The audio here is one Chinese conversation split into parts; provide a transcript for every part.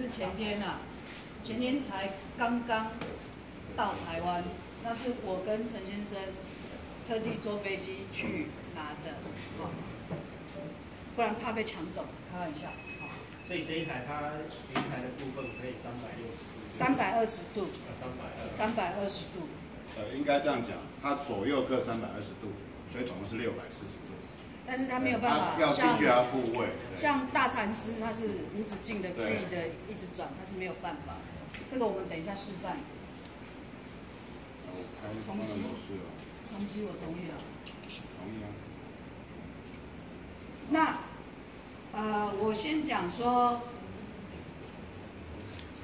是前天啊、前天才刚刚到台湾，那是我跟陈先生特地坐飞机去拿的，哦，不然怕被抢走，开玩笑，哦，所以这一台它云台的部分可以三百六十度，三百二十度，三百二，三百二十度，呃，应该这样讲，它左右各三百二十度，所以总共是六百四十度。但是他没有办法像必须要部位。像大禅师他是无止境的对 free 的一直转，他是没有办法。这个我们等一下示范。我开当然都是了，重启我同意啊。同意啊。那呃，我先讲说，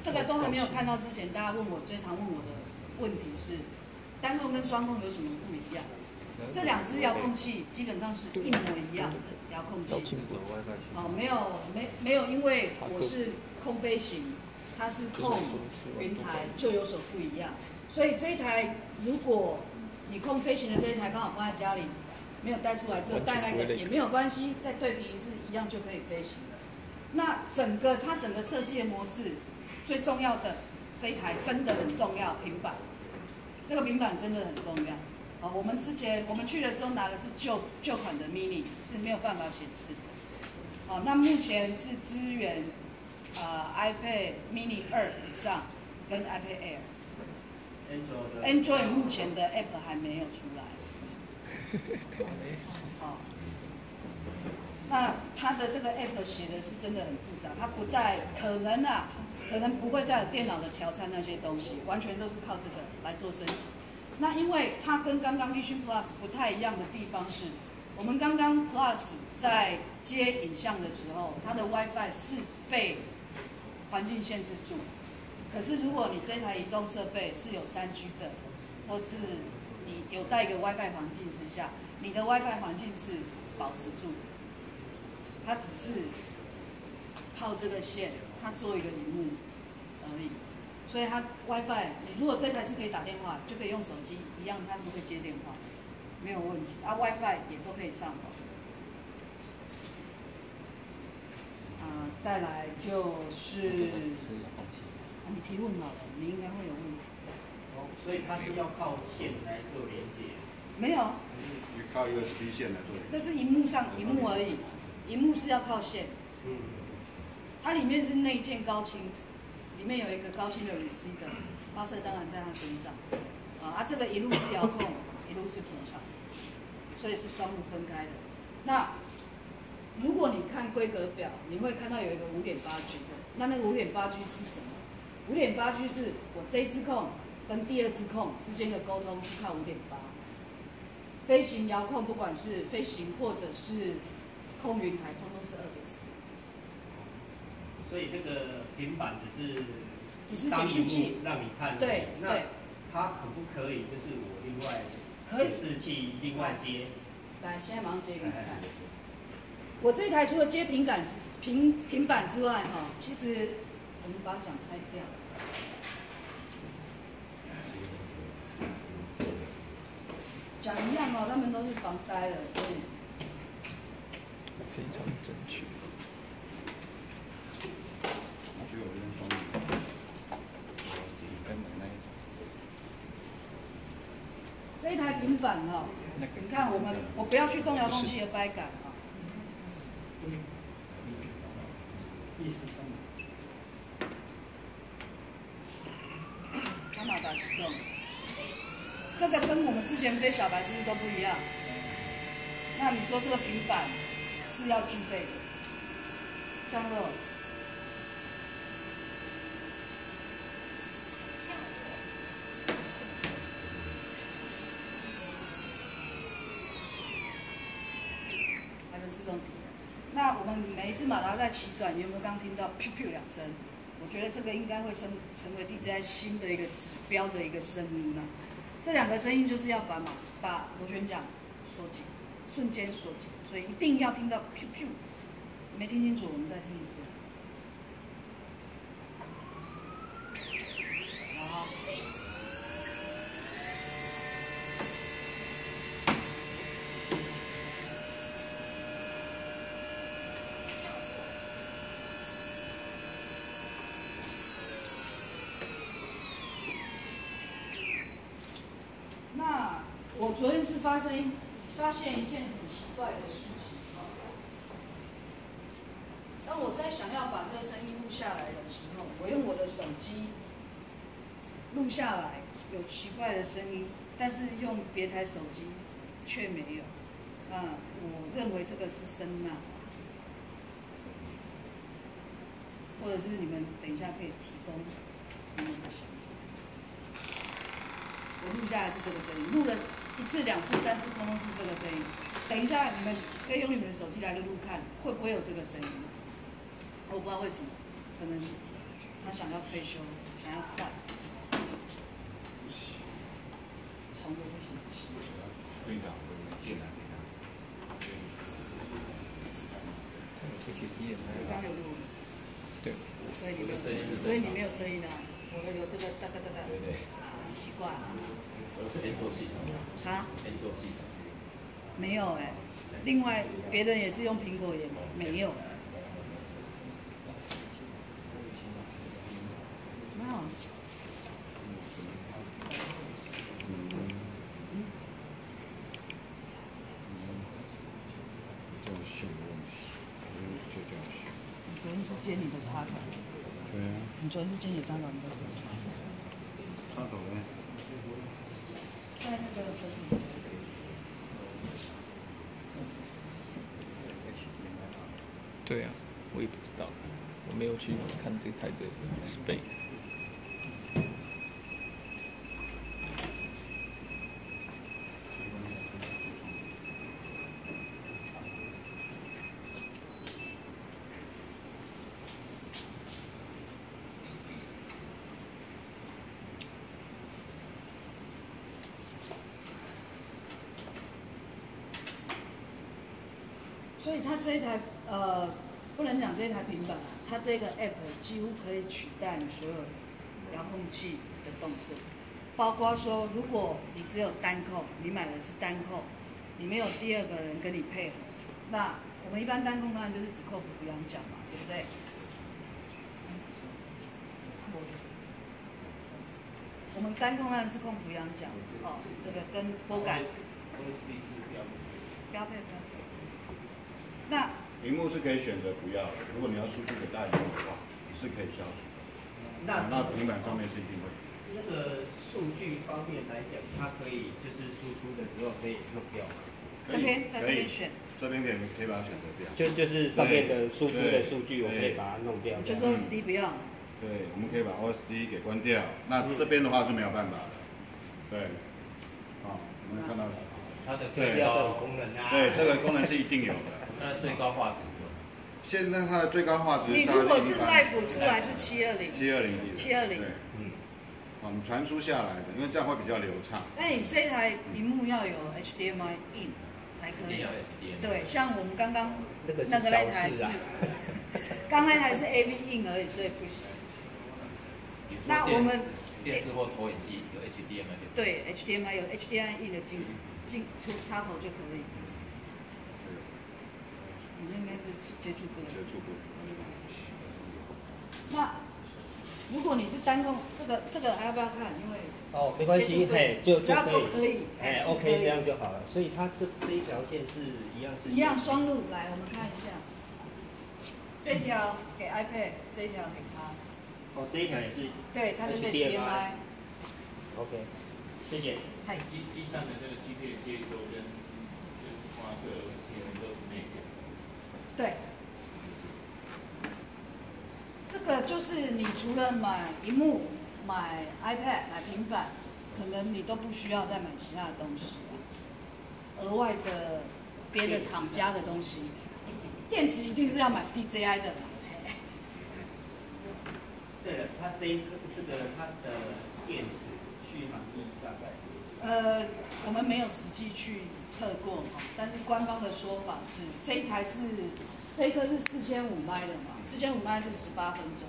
这个都还没有看到之前，大家问我最常问我的问题是，单控跟双控有什么不一样？这两只遥控器基本上是一模一样的遥控器。哦，没有没没有，因为我是空飞行，它是控云台，就有所不一样。所以这一台，如果你空飞行的这一台刚好放在家里，没有带出来，只有带那个也没有关系，再对比一次一样就可以飞行了。那整个它整个设计的模式，最重要的这一台真的很重要，平板。这个平板真的很重要。哦，我们之前我们去的时候拿的是旧旧款的 mini，是没有办法显示的。好，那目前是支援呃 iPad mini 二以上跟 iPad Air。Android 目前的 App 还没有出来。好，那它的这个 App 写的是真的很复杂，它不在可能啊，可能不会再有电脑的调参那些东西，完全都是靠这个来做升级。那因为它跟刚刚 Vision Plus 不太一样的地方是，我们刚刚 Plus 在接影像的时候，它的 WiFi 是被环境限制住。可是如果你这台移动设备是有三 G 的，或是你有在一个 WiFi 环境之下，你的 WiFi 环境是保持住的，它只是靠这个线，它做一个屏幕而已。所以它 WiFi，你如果这台是可以打电话，就可以用手机一样，它是会接电话，没有问题。啊，WiFi 也都可以上网。啊，再来就是，啊你提问好了，你应该会有问题。哦，所以它是要靠线来做连接，没有，你靠 USB 线来做。这是荧幕上荧幕而已，荧幕是要靠线，嗯，它里面是内建高清，里面有一个高清的 receiver，发射当然在它身上，啊，啊这个一路是遥控，一路是平传，所以是双路分开的。那如果你看规格表，你会看到有一个五点八 G 的，那那个五点八 G 是什么？五点八 G 是我这一支控跟第二支控之间的沟通是靠五点八。飞行遥控，不管是飞行或者是空云台，通。所以这个平板只是只是显示器让你看，对那对它可不可以就是我另外可以显示器另外接？来，现在马上接给你看哎。我这一台除了接平板之平平板之外，哈，其实我们把奖拆掉。讲一样哦，他们都是防呆的，对非常正确。我觉得我用双语。这一台平板哈、你看我们我不要去动遥控器的掰感哈、意思是它马达启动，这个跟我们之前飞小白是不是都不一样？那你说这个平板是要具备的，像这种它是自动停的。那我马达在起转，你有没有刚听到“噗噗”两声？我觉得这个应该会成成为 DJI 新的一个指标的一个声音呢。这两个声音就是要把马把螺旋桨锁紧，瞬间锁紧，所以一定要听到“噗噗”。没听清楚，我们再听一次。好。发生发现一件很奇怪的事情。当我在想要把这个声音录下来的时候，我用我的手机录下来有奇怪的声音，但是用别台手机却没有。啊，我认为这个是声呐，或者是你们等一下可以提供你们的想法。我录下来是这个声音，录了一次、两次、三次，通通是这个声音。等一下你们可以用你们的手机来录录看，会不会有这个声音？我不知道为什么，可能他想要退休，想要换，从都不行起。队长进来给他。这个也我刚有录，对，所以你没有，所以你没有声音啊。我有这个哒哒哒哒，对对，习惯了。我是安卓系统，啊，安卓系统。没有哎、另外别人也是用苹果也没有。没有。昨天是接你的插头，对啊，你昨天是接你的插头，你在做什么？插头呢？对啊，我也不知道，我没有去看这台的 spec。这一台呃，不能讲这一台平板啊，它这个 app 几乎可以取代你所有遥控器的动作，包括说，如果你只有单控，你买的是单控，你没有第二个人跟你配合，那我们一般单控当然就是只扣俯俯仰角嘛，对不对？我们单控当然是控俯仰角，哦，这个跟拨杆 OSD 是标准。标配标配。那屏幕是可以选择不要的，如果你要输出给大荧幕的话，你是可以消除的。那那平板上面是一定会。那个数据方面来讲，它可以就是输出的时候可以弄掉吗？这边在这边选，这边可以可以把它选择掉。就就是上面的输出的数据，我可以把它弄掉。就是 OSD 不要。对，我们可以把 OSD 给关掉。那这边的话是没有办法的。对，好，我们看到了。它的就是要这种功能啊。对，这个功能是一定有的。它的最高画质现在它的最高画质你如果是 Live 出来是七二零，七二零 P 的。720对，嗯，好，我们传输下来的，因为这样会比较流畅。那你这台屏幕要有 HDMI in 才可以一定要。HDMI。对，像我们刚刚那个那台是 刚那台是 AV in 而已，所以不行。那我们电视或投影机有对 HDMI 有 HDMI in 的进进出插头就可以。你那应该是接触过的。接触过。那如果你是单控，这个这个还要不要看？因为哦，没关系，嘿，就只要就可以，做可以，哎是，OK，这样就好了。所以它这这一条线是一样是一样双路来，我们看一下。这条给 iPad，这一条给它。哦，这一条也是对，它就是 HDMI。OK，谢谢。太机机上的那个机片接收跟跟发射可能都是内建。对。这个就是你除了买荧幕、买 iPad、买平板，可能你都不需要再买其他的东西了额外的别的厂家的东西。电池一定是要买 DJI 的嘛。对了，它这一个这个它的电池呃，我们没有实际去测过哈，但是官方的说法是这一台是这一颗是四千五麦的嘛，四千五麦是十八分钟，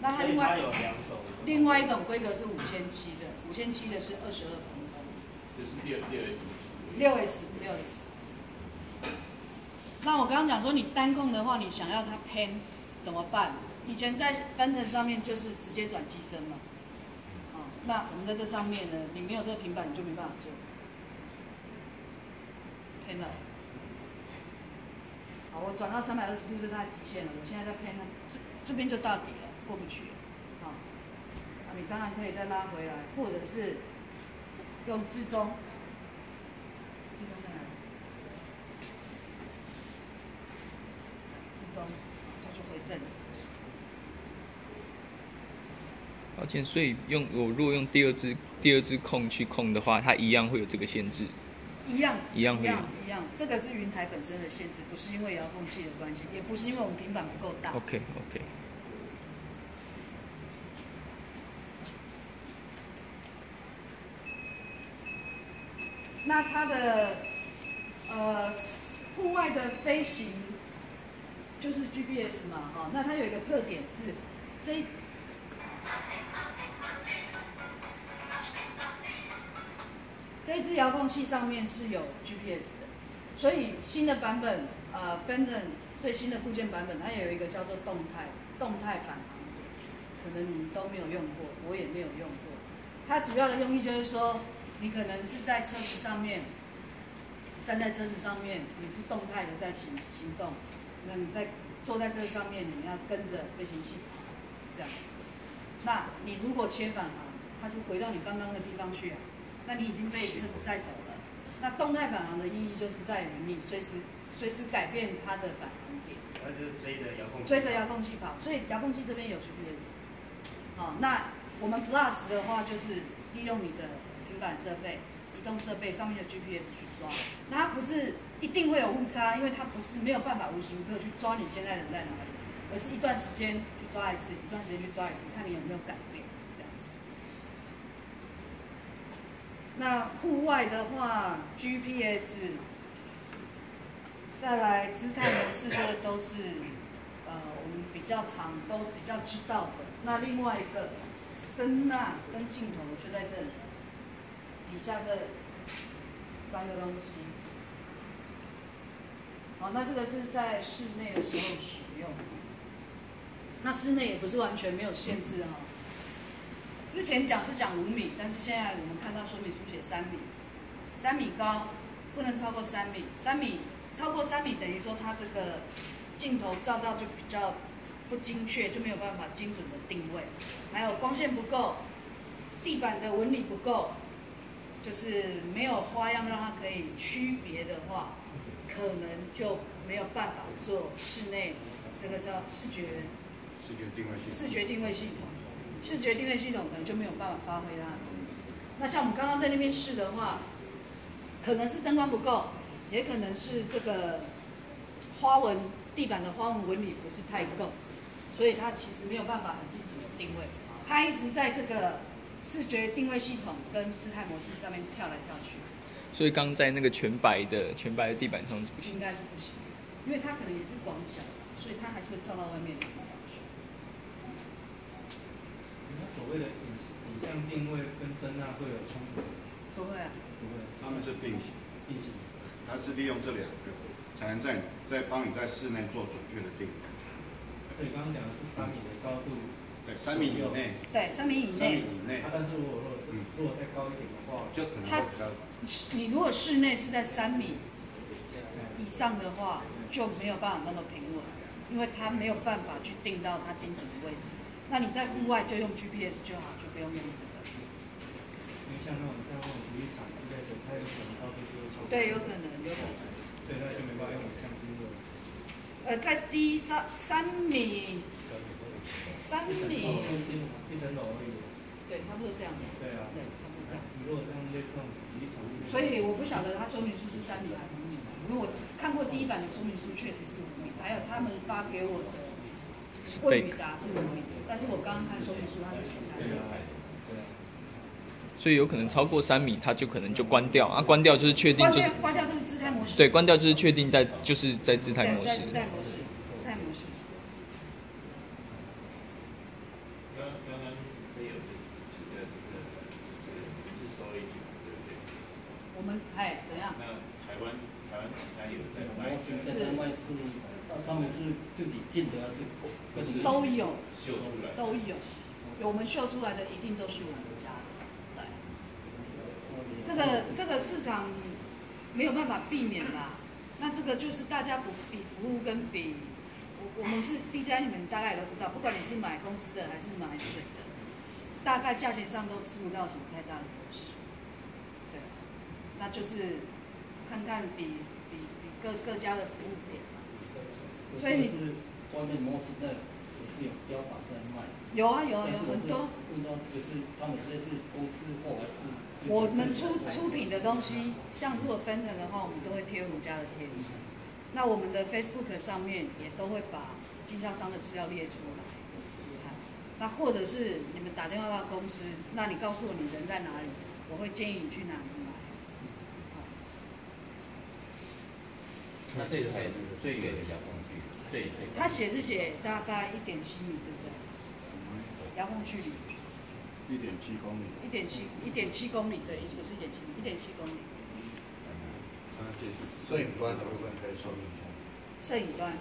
那它另外所以它有两种，另外一种规格是五千七的，五千七的是二十二分钟，这是六六 S。六 S 六 S。那我刚刚讲说你单控的话，你想要它 pan 怎么办？以前在 Phantom 上面就是直接转机身嘛，啊、那我们在这上面呢，你没有这个平板你就没办法做。panel。好，我转到三百二十度是它的极限了，我现在在 panel 这这边就到底了，过不去了。好，你当然可以再拉回来，或者是用至中，至中在哪里？至中，它就回正了。抱歉，所以用我如果用第二支第二支控去控的话，它一样会有这个限制。一样，一样会有一样，一样。这个是云台本身的限制，不是因为遥控器的关系，也不是因为我们平板不够大。OK OK，那它的呃户外的飞行就是 GPS 嘛，哈、那它有一个特点是这这支遥控器上面是有 GPS 的，所以新的版本呃 Phantom 最新的固件版本，它也有一个叫做动态动态返航，可能你们都没有用过，我也没有用过。它主要的用意就是说，你可能是在车子上面，站在车子上面，你是动态的在行行动，那你在坐在车子上面，你要跟着飞行器跑，这样。那你如果切返航，它是回到你刚刚的地方去啊，那你已经被车子载走了。那动态返航的意义就是在于你随时随时改变它的返航点。它就是追着遥控器追着遥控器跑，所以遥控器这边有 GPS。好，那我们 Plus 的话就是利用你的平板设备、移动设备上面的 GPS 去抓。那它不是一定会有误差，因为它不是没有办法无时无刻去抓你现在人在哪里，而是一段时间去抓一次，一段时间去抓一次，看你有没有改变这样子。那户外的话，GPS。再来姿态模式，这个都是呃我们比较常都比较知道的。那另外一个声呐跟镜头就在这里，底下这三个东西。好，那这个是在室内的时候使用。那室内也不是完全没有限制哈、之前讲是讲五米，但是现在我们看到说明书写三米，三米高不能超过三米，三米超过三米等于说它这个镜头照到就比较不精确，就没有办法精准的定位，还有光线不够，地板的纹理不够，就是没有花样让它可以区别的话，可能就没有办法做室内这个叫视觉视觉定位系统。视觉定位系统，视觉定位系统可能就没有办法发挥它。那像我们刚刚在那边试的话，可能是灯光不够，也可能是这个花纹地板的花纹纹理不是太够，所以它其实没有办法很精准的定位。它一直在这个视觉定位系统跟姿态模式上面跳来跳去，所以刚在那个全白的全白的地板上是不行应。该是不行，因为它可能也是广角，所以它还是会照到外面的地方去。那所谓的影影像定位跟声呐会有冲突吗？不会啊，不会，他们是并行，并行。它是利用这两个，才能在在帮你在室内做准确的定位。所以刚刚讲的是三米的高度，对，三米以内，对，三米以内三米内。以内啊，但是如果如果嗯如果再高一点的话，就可能它会比较你如果室内是在三米以上的话，就没有办法那么平稳，因为它没有办法去定到它精准的位置。那你在户外就用 GPS 就好，就不用用这个。因为像那种像那种体育场之类的。对，有可能，有可能。所以那就没办法用相机了。呃，在低三三米，三米，一层楼而已。对，差不多这样。对啊，对，差不多这样。你如果像类似那种体育场所以我不晓得它说明书是三米还是五米，因为我看过第一版的说明书确实是五米，还有他们发给我的问语答是五米，但是我刚刚看说明书它是写三米。所以有可能超过三米，它就可能就关掉啊，关掉就是确定关就是掉关掉这是姿态模式。对，关掉就是确定在就是在姿态模式在姿。态模式，姿态模式。刚刚刚没有就在这个是你们是收了一局对不对？我们哎怎样？那台湾台湾其他有在模卖型在国外是，他们是自己进的，还是跟你都有秀出来，都有，我们秀出来的一定都是我们家的。对，这个这个市场没有办法避免啦。那这个就是大家不比服务跟比，我我们是 DJ，你们大概也都知道，不管你是买公司的还是买水的，大概价钱上都吃不到什么太大的优势。对，那就是看看比比比各各家的服务点嘛。所以你是外面模式在也是有标榜在卖，有啊有啊有很多。是他们这是公司货还是？我们出出品的东西，像如果分成的话，我们都会贴我们家的贴纸。那我们的 Facebook 上面也都会把经销商的资料列出来。那或者是你们打电话到公司，那你告诉我你人在哪里，我会建议你去哪里买。那这台最远的遥控距，最最他写是写大概一点七米，对不对？遥控距离一点七公里。一点七一点七公里，对，也是一点七一点七公里。摄影端的部分可以说明一下，摄影端，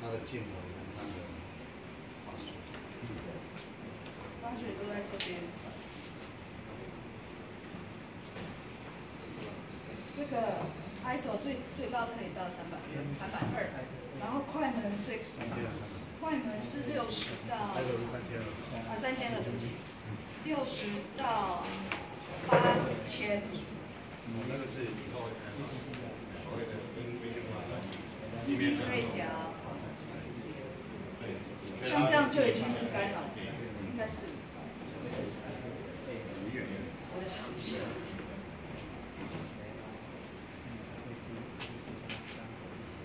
它的镜头跟它的话术。光学都在这边。这个 ISO 最最高可以到三百三百二，然后快门最快门是六十到还有是三千二。啊三千的对不起，六十到八千，我那个是以后所谓的音规划一定可以调。像这样就已经是干扰，应该是我的手机。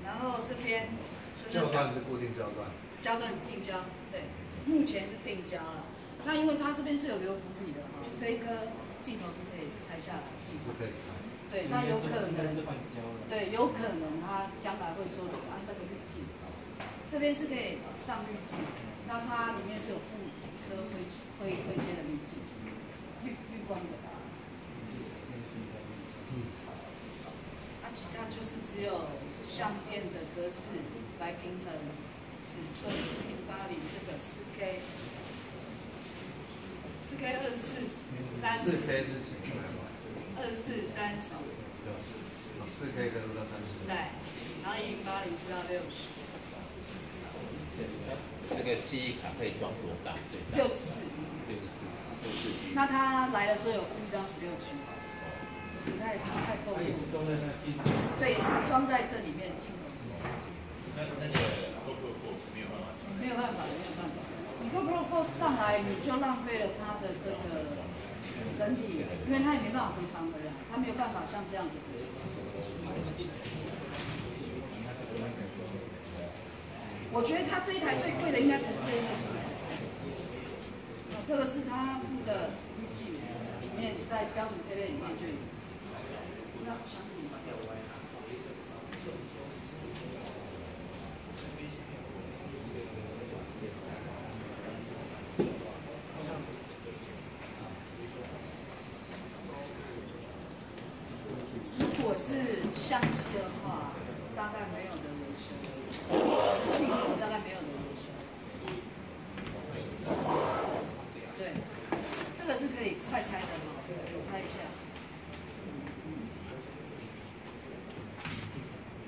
然后这边就是焦段是固定焦段，焦段定焦，对，目前是定焦了。那因为它这边是有留伏笔的哈，这一颗镜头是可以拆下来的。是可以拆。对，那有可能。对，有可能它将来会做这个安那个滤镜，这边是可以上滤镜，那它里面是有附一颗灰灰灰阶的滤镜，滤滤光的。啊，其他就是只有相片的格式、白平衡、尺寸、零八零这个四 K，四 K 二四三四，K 是前面吗？二四三十。对，四，四 K 可以录到三十。对，然后一零八零是到六十，这个记忆卡可以装多大？六十四。六十四，六十 G。那他来的时候有附一张十六 G，不太不太够它也是装在那机场。对，是装在这里面镜头，那那个 GoPro 没有办法装。没有办法，没有办法。你 GoPro 4上来，你就浪费了它的这个整体，因为它也没办法回传回来，它没有办法像这样子。我觉得它这一台最贵的应该不是这一台，这个是它附的滤镜，里面在标准配备里面就有。那箱子里面有。如果是相机的话，大概没有的维修，镜头大概没有的维修。对，这个是可以快拆的吗，我拆一下。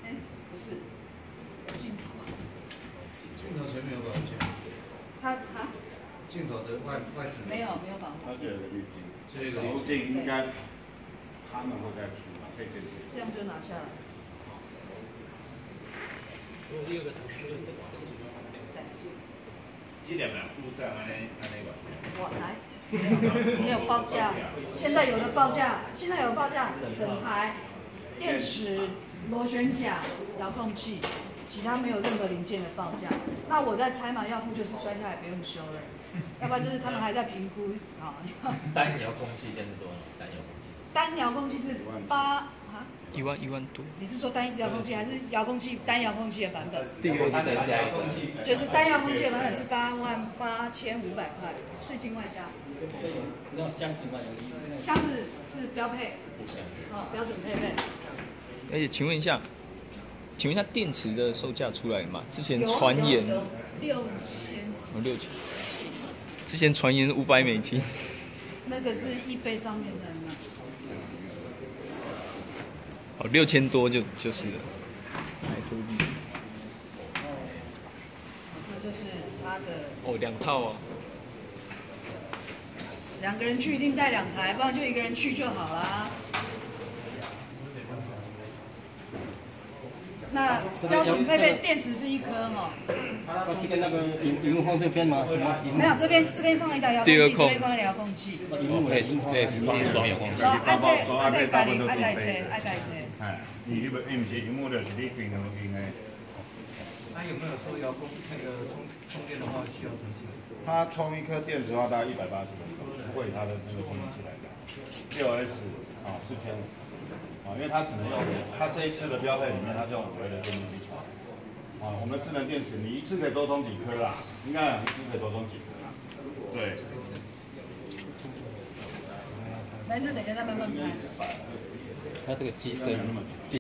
哎，不是，镜头啊，镜头前面有保护镜，它它镜头的外外层没有没有保护它，这有个滤镜，这个应该他们会再出嘛，可以给你。这样就拿下来。如果第二个厂商对这个这个主角好掉。这两两部在安尼安尼我来，没有报价，现在有的报价，现在有报价，整台电池、螺旋桨、遥控器，其他没有任何零件的报价。那我在拆嘛，要不就是摔下来不用修了，要不然就是他们还在评估啊。单遥控器这样子多少？单遥控器。单遥控器是八啊？一万一万多，你是说单一只遥控器，还是遥控器单遥控器的版本？第二它个再加一个。就是单遥控器的版本是八万八千五百块，税金外加。那箱子嘛有一箱子是标配，哦，标准配备。而且请问一下，请问一下电池的售价出来了吗？之前有传言六千，哦六千，之前传言五百美金，那个是易贝上面在卖，哦，六千多就就是了。买多币这就是他的哦，两套啊。两个人去一定带两台，不然就一个人去就好啦。那标准配备电池是一颗哈，那这边那个荧荧幕放这边吗？没有这边这边放一台遥控器，第二控这边放一台遥控器。荧幕可以可以放双遥控器说。爱戴所以爱戴大部分都家里爱戴做配贴爱戴贴。哎，你那个 M 是荧幕的是你平常用的，那有没有说遥控那个充充电的话需要多久？它充一颗电池的话大概一百八十分钟，不会以它的那个充电器来讲，六 S 啊四千五啊，因为它只能用它这一次的标配里面它是用五 A 的电力基础啊，我们的智能电池你一次可以多充几颗啦，应该一次可以多充几颗啦，对。没事，等一下再慢慢拍。它这个机身